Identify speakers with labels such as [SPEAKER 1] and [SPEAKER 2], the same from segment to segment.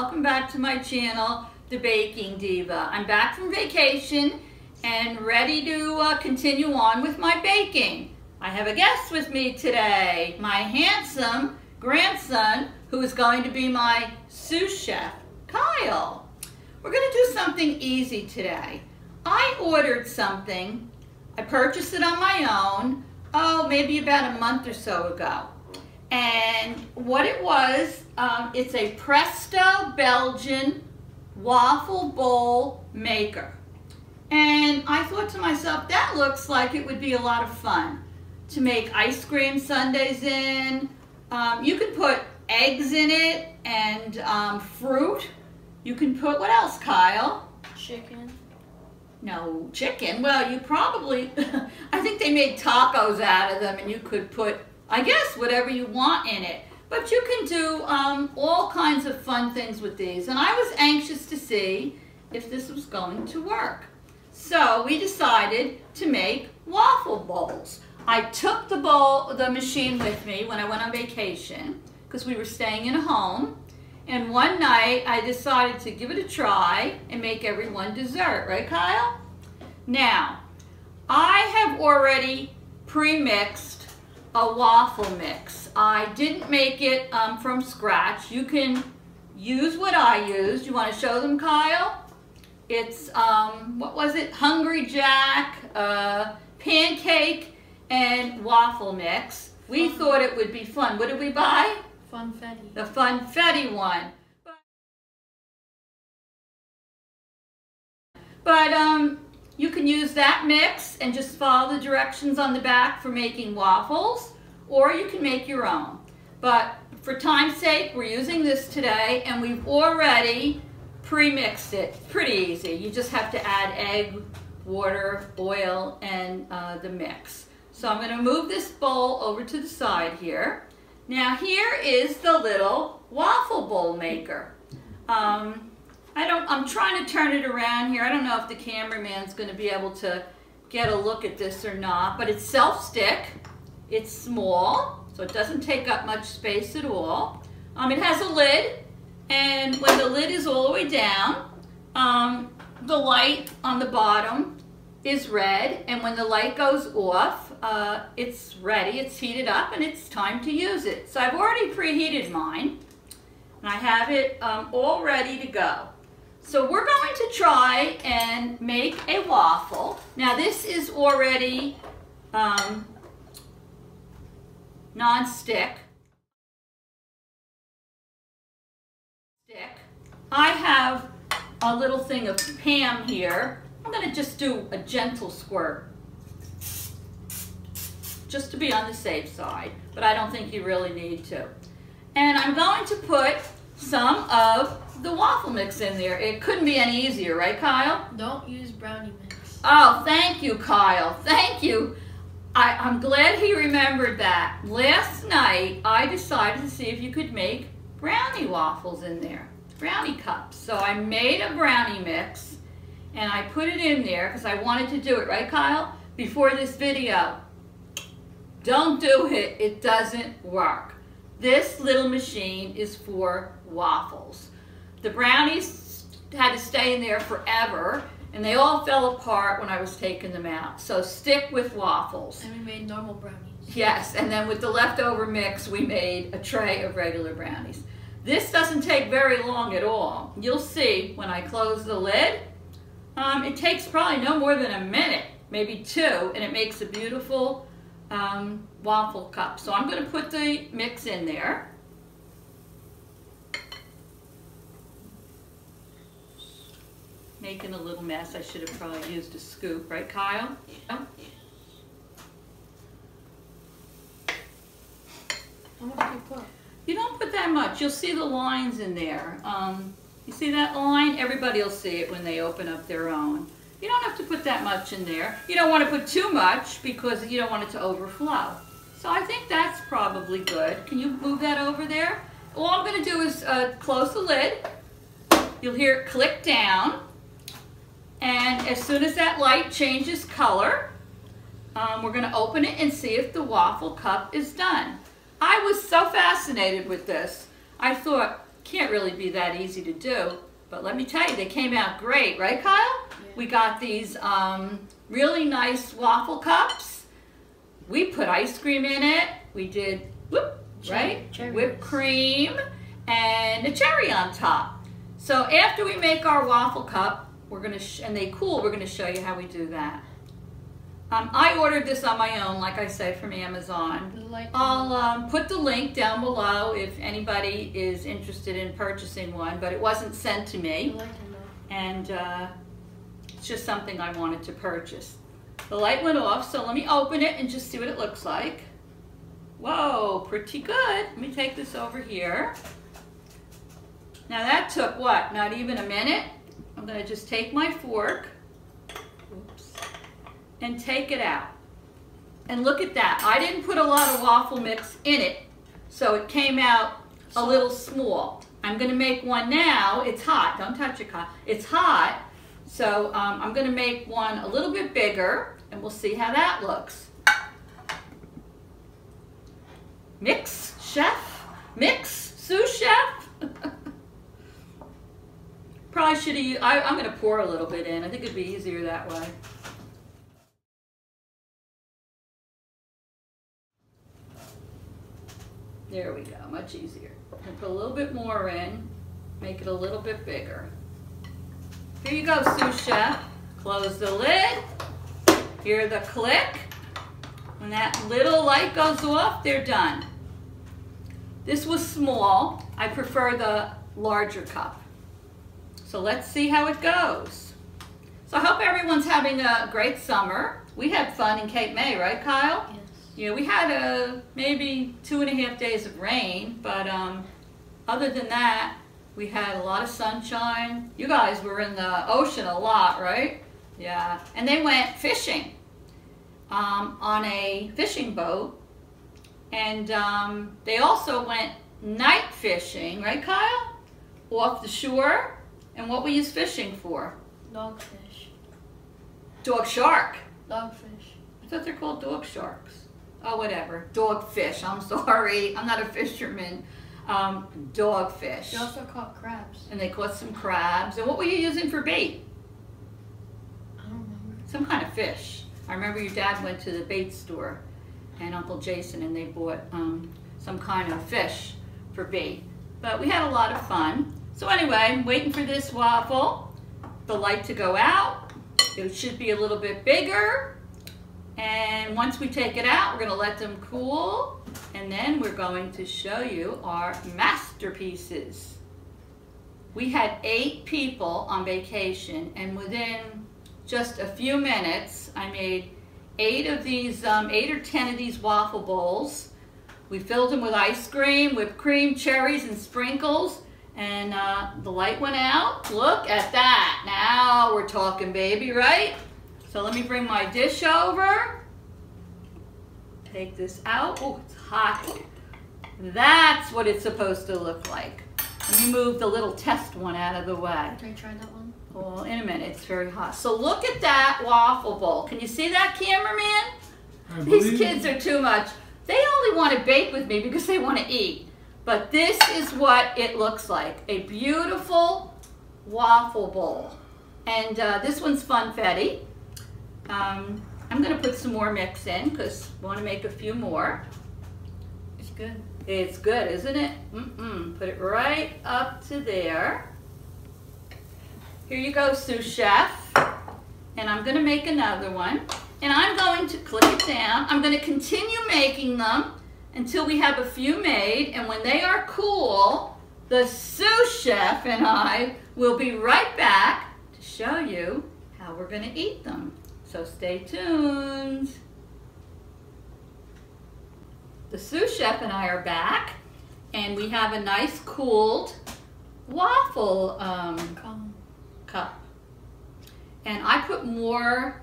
[SPEAKER 1] Welcome back to my channel, The Baking Diva. I'm back from vacation and ready to uh, continue on with my baking. I have a guest with me today, my handsome grandson who is going to be my sous chef, Kyle. We're going to do something easy today. I ordered something, I purchased it on my own, oh, maybe about a month or so ago. And what it was, um, it's a Presto Belgian waffle bowl maker. And I thought to myself, that looks like it would be a lot of fun to make ice cream sundaes in. Um, you can put eggs in it and um, fruit. You can put, what else, Kyle?
[SPEAKER 2] Chicken.
[SPEAKER 1] No, chicken. Well, you probably, I think they made tacos out of them and you could put I guess whatever you want in it. But you can do um, all kinds of fun things with these. And I was anxious to see if this was going to work. So we decided to make waffle bowls. I took the bowl, the machine with me when I went on vacation because we were staying in a home. And one night I decided to give it a try and make everyone dessert, right Kyle? Now, I have already pre-mixed a waffle mix. I didn't make it um, from scratch. You can use what I used. You want to show them, Kyle? It's, um, what was it? Hungry Jack, uh, pancake, and waffle mix. We fun. thought it would be fun. What did we buy?
[SPEAKER 2] Funfetti.
[SPEAKER 1] The Funfetti one. But um, you can use that mix and just follow the directions on the back for making waffles, or you can make your own. But for time's sake, we're using this today, and we've already pre-mixed it. Pretty easy. You just have to add egg, water, oil, and uh, the mix. So I'm going to move this bowl over to the side here. Now here is the little waffle bowl maker. Um, I don't, I'm trying to turn it around here. I don't know if the cameraman's going to be able to get a look at this or not, but it's self-stick. It's small, so it doesn't take up much space at all. Um, it has a lid, and when the lid is all the way down, um, the light on the bottom is red, and when the light goes off, uh, it's ready, it's heated up, and it's time to use it. So I've already preheated mine, and I have it um, all ready to go. So we're going to try and make a waffle. Now this is already um, non-stick. I have a little thing of Pam here. I'm going to just do a gentle squirt just to be on the safe side, but I don't think you really need to. And I'm going to put some of the waffle mix in there. It couldn't be any easier, right, Kyle?
[SPEAKER 2] Don't use brownie mix.
[SPEAKER 1] Oh, thank you, Kyle. Thank you. I, I'm glad he remembered that. Last night, I decided to see if you could make brownie waffles in there, brownie cups. So I made a brownie mix, and I put it in there because I wanted to do it, right, Kyle? Before this video. Don't do it. It doesn't work. This little machine is for waffles. The brownies had to stay in there forever, and they all fell apart when I was taking them out. So stick with waffles.
[SPEAKER 2] And we made normal brownies.
[SPEAKER 1] Yes, and then with the leftover mix, we made a tray of regular brownies. This doesn't take very long at all. You'll see when I close the lid, um, it takes probably no more than a minute, maybe two, and it makes a beautiful um, waffle cup. So I'm going to put the mix in there. Making a little mess. I should have probably used a scoop, right Kyle?
[SPEAKER 2] Yeah. How much do you put?
[SPEAKER 1] You don't put that much. You'll see the lines in there. Um, you see that line? Everybody will see it when they open up their own. You don't have to put that much in there. You don't want to put too much because you don't want it to overflow. So I think that's probably good. Can you move that over there? All I'm going to do is uh, close the lid. You'll hear it click down. And as soon as that light changes color, um, we're going to open it and see if the waffle cup is done. I was so fascinated with this. I thought, can't really be that easy to do. But let me tell you, they came out great, right, Kyle?
[SPEAKER 2] Yeah.
[SPEAKER 1] We got these um, really nice waffle cups. We put ice cream in it. We did, whoop, right?
[SPEAKER 2] cherry
[SPEAKER 1] Whipped cream and a cherry on top. So after we make our waffle cup, we're gonna sh- and they cool. We're gonna show you how we do that. Um, I ordered this on my own, like I said, from Amazon. I'll um, put the link down below if anybody is interested in purchasing one, but it wasn't sent to me, and uh, it's just something I wanted to purchase. The light went off, so let me open it and just see what it looks like. Whoa, pretty good. Let me take this over here. Now that took what, not even a minute? I'm gonna just take my fork, oops, and take it out. And look at that, I didn't put a lot of waffle mix in it, so it came out a little small. I'm gonna make one now, it's hot, don't touch it. It's hot, so um, I'm gonna make one a little bit bigger, and we'll see how that looks. Mix, chef, mix, sous chef. Probably should have, I, I'm gonna pour a little bit in, I think it'd be easier that way. There we go, much easier. And put a little bit more in, make it a little bit bigger. Here you go, sous chef. Close the lid. Hear the click. When that little light goes off, they're done. This was small. I prefer the larger cup. So let's see how it goes. So I hope everyone's having a great summer. We had fun in Cape May, right, Kyle?
[SPEAKER 2] Yes.
[SPEAKER 1] Yeah, we had a maybe two and a half days of rain, but um, other than that, we had a lot of sunshine. You guys were in the ocean a lot, right? Yeah, and they went fishing um, on a fishing boat, and um, they also went night fishing, right, Kyle? Off the shore. And what were you fishing for?
[SPEAKER 2] Dogfish.
[SPEAKER 1] Dog shark.
[SPEAKER 2] Dogfish.
[SPEAKER 1] I thought they're called dog sharks. Oh, whatever. Dogfish. I'm sorry. I'm not a fisherman. Um, dogfish.
[SPEAKER 2] They also caught crabs.
[SPEAKER 1] And they caught some crabs. And what were you using for bait?
[SPEAKER 2] I don't remember.
[SPEAKER 1] Some kind of fish. I remember your dad went to the bait store and Uncle Jason and they bought um, some kind of fish for bait. But we had a lot of fun. So anyway, I'm waiting for this waffle, the light to go out. It should be a little bit bigger. And once we take it out, we're gonna let them cool. And then we're going to show you our masterpieces. We had eight people on vacation and within just a few minutes, I made eight of these, um, eight or ten of these waffle bowls. We filled them with ice cream, whipped cream, cherries, and sprinkles. And uh, the light went out. Look at that. Now we're talking, baby, right? So let me bring my dish over. Take this out. Oh, it's hot. That's what it's supposed to look like. Let me move the little test one out of the way.
[SPEAKER 2] Can I try that one?
[SPEAKER 1] Well, in a minute, it's very hot. So look at that waffle bowl. Can you see that, cameraman?
[SPEAKER 3] I
[SPEAKER 1] These kids are too much. They only want to bake with me because they want to eat. But this is what it looks like. A beautiful waffle bowl. And uh, this one's funfetti. Um, I'm going to put some more mix in because I want to make a few more.
[SPEAKER 2] It's good.
[SPEAKER 1] It's good, isn't it? Mm-mm. Put it right up to there. Here you go, sous chef. And I'm gonna make another one. And I'm going to click it down. I'm gonna continue making them until we have a few made. And when they are cool, the sous chef and I will be right back to show you how we're gonna eat them. So stay tuned. The sous chef and I are back, and we have a nice cooled waffle um, cup. And I put more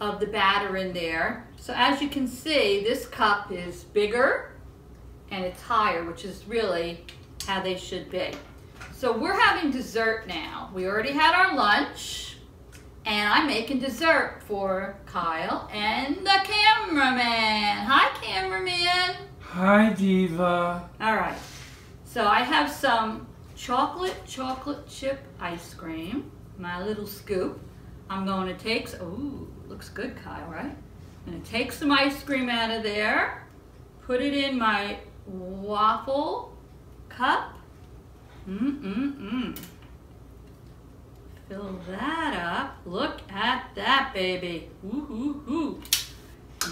[SPEAKER 1] of the batter in there. So as you can see, this cup is bigger and it's higher, which is really how they should be. So we're having dessert now. We already had our lunch, and I'm making dessert for Kyle and the cameraman. Hi, cameraman.
[SPEAKER 3] Hi, Diva.
[SPEAKER 1] All right. So I have some chocolate chocolate chip ice cream, my little scoop. I'm going to take, ooh, looks good, Kyle, right? I'm going to take some ice cream out of there, put it in my waffle cup. Mm-mm-mm. Fill that up. Look at that, baby. Woo-hoo-hoo.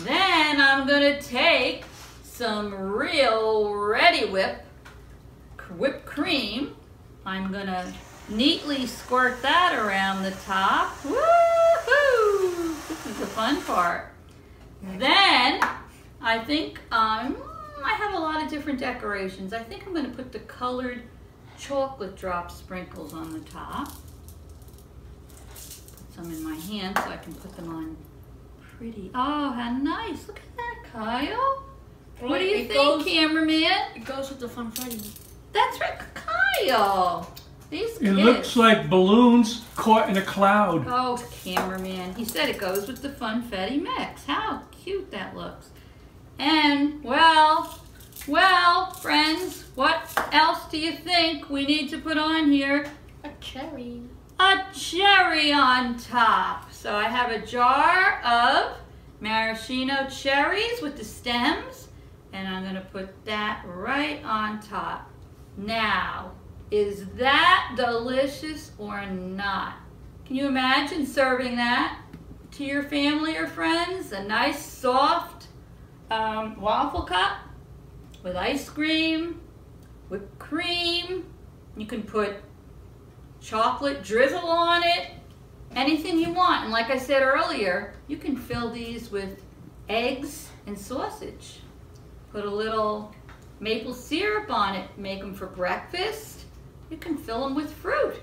[SPEAKER 1] Then I'm gonna take some real Reddi-wip whipped cream. I'm gonna neatly squirt that around the top. Woo-hoo! This is the fun part. Then I think um, I have a lot of different decorations. I think I'm gonna put the colored chocolate drop sprinkles on the top. Put some in my hand so I can put them on pretty. Oh, how nice. Look at that, Kyle. What do you think,
[SPEAKER 2] goes-
[SPEAKER 1] cameraman?
[SPEAKER 2] It goes with the funfetti.
[SPEAKER 1] That's right, Kyle. These
[SPEAKER 3] It
[SPEAKER 1] kids.
[SPEAKER 3] looks like balloons caught in a cloud.
[SPEAKER 1] Oh, cameraman. He said it goes with the funfetti mix. How cute that looks. And, well, well, friends, what else do you think we need to put on here?
[SPEAKER 2] A cherry.
[SPEAKER 1] A cherry on top. So I have a jar of maraschino cherries with the stems, and I'm going to put that right on top. Now, is that delicious or not? Can you imagine serving that to your family or friends? A nice soft um, waffle cup with ice cream, whipped cream. You can put chocolate drizzle on it, anything you want. And like I said earlier, you can fill these with eggs and sausage. Put a little maple syrup on it, make them for breakfast. You can fill them with fruit,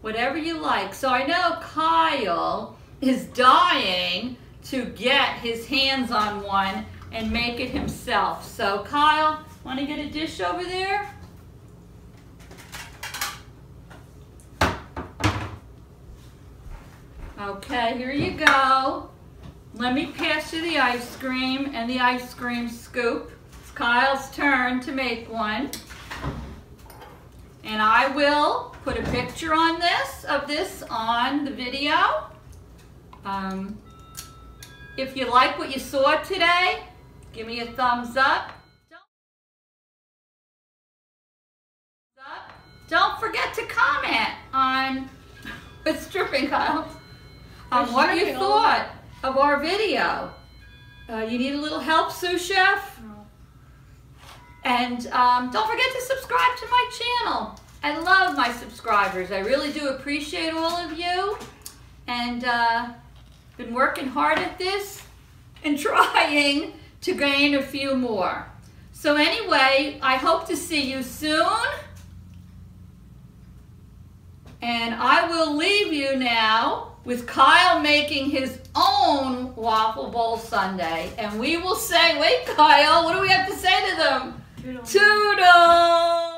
[SPEAKER 1] whatever you like. So I know Kyle is dying to get his hands on one and make it himself. So Kyle, want to get a dish over there? Okay, here you go. Let me pass you the ice cream and the ice cream scoop. It's Kyle's turn to make one. And I will put a picture on this, of this on the video. Um, if you like what you saw today, give me a thumbs up. Don't forget to comment on what's dripping, Kyle on what you thought of our video. Uh, you need a little help, sous chef?
[SPEAKER 2] No.
[SPEAKER 1] And um, don't forget to subscribe to my channel. I love my subscribers. I really do appreciate all of you. And uh, been working hard at this and trying to gain a few more. So anyway, I hope to see you soon. And I will leave you now with Kyle making his own waffle bowl sundae. And we will say, wait, Kyle, what do we have to say to them? Toodles. Toodles.